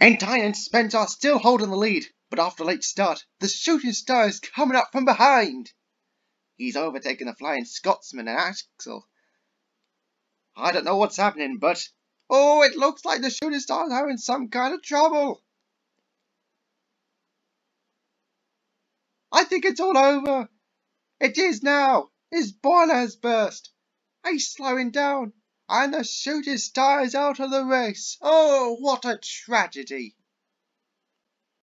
Etienne and Spence are still holding the lead, but after a late start, the Shooting Star is coming up from behind. He's overtaken the Flying Scotsman and Axel. I don't know what's happening, but oh, it looks like the Shooting Star is having some kind of trouble. I think it's all over. It is now. His boiler has burst. He's slowing down, and the Star is out of the race. Oh, what a tragedy!